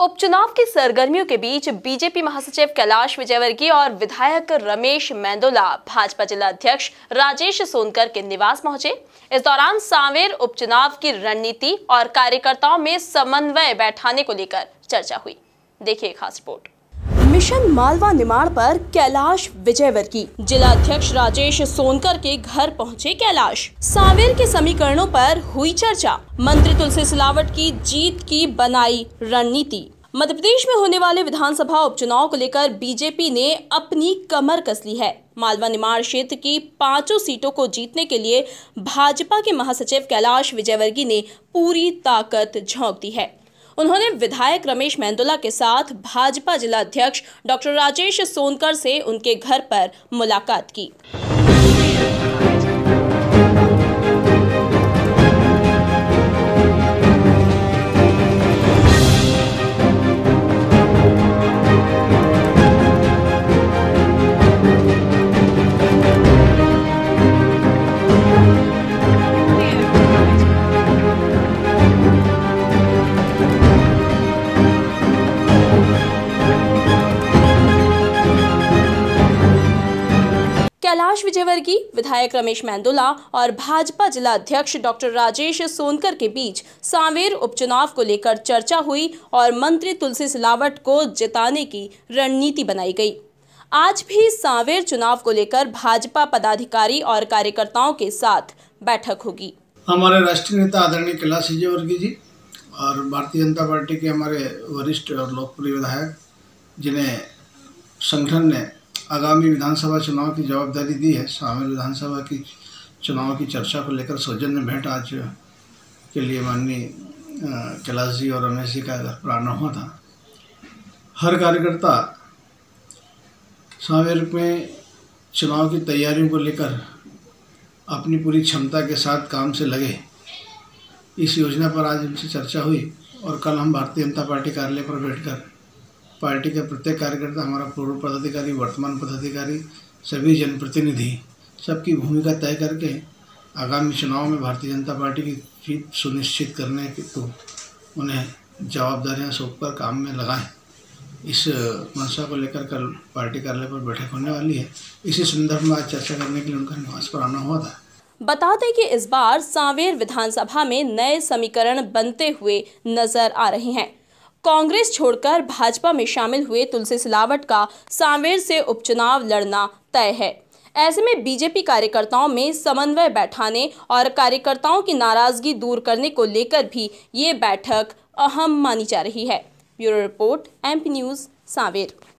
उपचुनाव की सरगर्मियों के बीच बीजेपी महासचिव कैलाश विजयवर्गीय और विधायक रमेश मैंदोला, भाजपा जिला अध्यक्ष राजेश सोनकर के निवास पहुँचे। इस दौरान सांवेर उपचुनाव की रणनीति और कार्यकर्ताओं में समन्वय बैठाने को लेकर चर्चा हुई। देखिए खास रिपोर्ट। मिशन मालवा निमाड़ पर कैलाश विजयवर्गीय। जिला अध्यक्ष राजेश सोनकर के घर पहुँचे कैलाश। सावेर के समीकरणों पर हुई चर्चा। मंत्री तुलसी सिलावट की जीत की बनाई रणनीति। मध्य प्रदेश में होने वाले विधानसभा उपचुनाव को लेकर बीजेपी ने अपनी कमर कस ली है। मालवा निमाड़ क्षेत्र की पाँचों सीटों को जीतने के लिए भाजपा के महासचिव कैलाश विजयवर्गीय ने पूरी ताकत झोंक दी है। उन्होंने विधायक रमेश मेंदुला के साथ भाजपा जिला अध्यक्ष डॉक्टर राजेश सोनकर से उनके घर पर मुलाकात की। कैलाश विजयवर्गीय, विधायक रमेश मैंदोला और भाजपा जिला अध्यक्ष डॉक्टर राजेश सोनकर के बीच सांवेर उपचुनाव को लेकर चर्चा हुई और मंत्री तुलसी सिलावट को जिताने की रणनीति बनाई गई। आज भी सांवेर चुनाव को लेकर भाजपा पदाधिकारी और कार्यकर्ताओं के साथ बैठक होगी। हमारे राष्ट्रीय नेता आदरणीय कैलाश विजयवर्गीय जी और भारतीय जनता पार्टी के हमारे वरिष्ठ और लोकप्रिय विधायक, जिन्हें संगठन ने आगामी विधानसभा चुनाव की जवाबदारी दी है। शामिल विधानसभा की चुनाव की चर्चा को लेकर सौजन्य भेंट आज के लिए माननीय कैलाश जी और रमेश जी का घर पर आना हुआ था। हर कार्यकर्ता सावेर में चुनाव की तैयारियों को लेकर अपनी पूरी क्षमता के साथ काम से लगे। इस योजना पर आज उनसे चर्चा हुई और कल हम भारतीय जनता पार्टी कार्यालय पर बैठकर पार्टी के प्रत्येक कार्यकर्ता, हमारा पूर्व पदाधिकारी, वर्तमान पदाधिकारी, सभी जनप्रतिनिधि, सबकी भूमिका तय करके आगामी चुनाव में भारतीय जनता पार्टी की जीत सुनिश्चित करने की तो उन्हें जवाबदारियाँ सौंप कर काम में लगाएँ। इस मंशा को लेकर कल पार्टी कार्यालय पर बैठक होने वाली है। इसी संदर्भ में आज चर्चा करने के लिए उनका निवास पर आना हुआ था। बता दें कि इस बार सांवेर विधानसभा में नए समीकरण बनते हुए नज़र आ रहे हैं। कांग्रेस छोड़कर भाजपा में शामिल हुए तुलसी सिलावट का सांवेर से उपचुनाव लड़ना तय है। ऐसे में बीजेपी कार्यकर्ताओं में समन्वय बैठाने और कार्यकर्ताओं की नाराज़गी दूर करने को लेकर भी ये बैठक अहम मानी जा रही है। Bureau report, MP news, Sanwer.